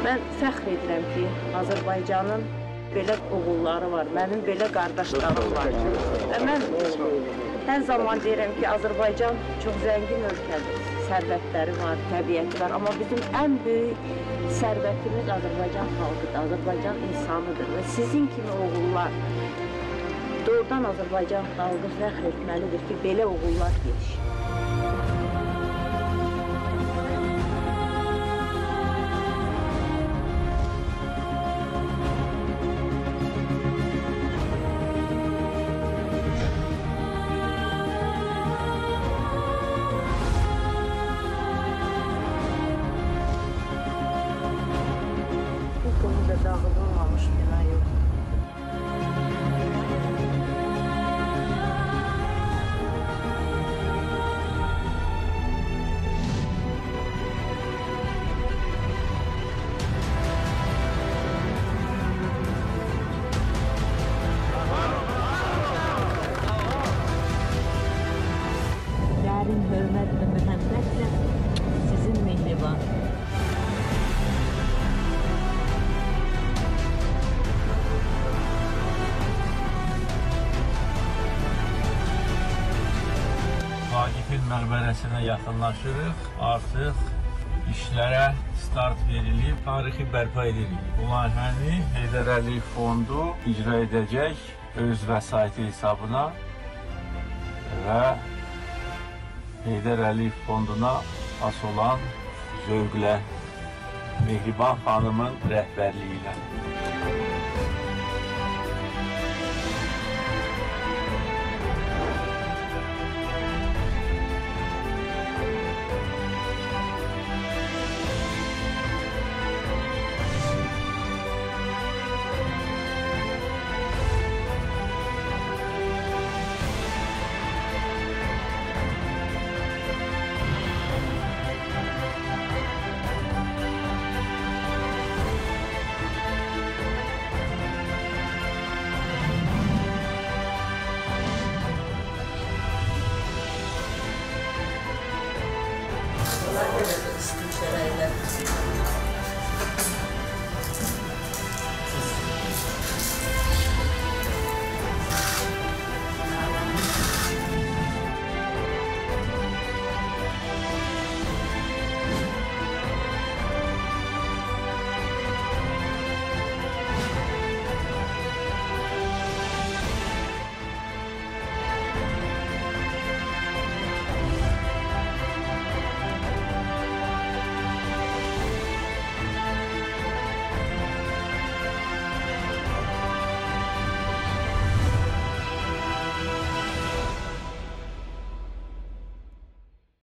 Mən fəxr edirəm ki, Azərbaycanın belə oğulları var, mənim belə qardaşlarım var. Və mən hər zaman deyirəm ki, Azərbaycan çox zəngin ölkədir. Sərvətləri var, təbiəti var, amma bizim ən böyük sərvətimiz Azərbaycan xalqıdır, Azərbaycan insanıdır və sizin kimi oğullar doğrudan Azərbaycan xalqı fəxr etməlidir ki, belə oğullar yetişir. Vaqifin məqbərəsinə yaxınlaşırıq. Artıq işlərə start verilib, tarixi bərpa edirik. Bu layihəni Heydər Əliyev Fondu icra edəcək öz vəsaiti hesabına və Heydər Əliyev Fonduna as olan zövqlə Mehriban xanımın rəhbərliyi ilə.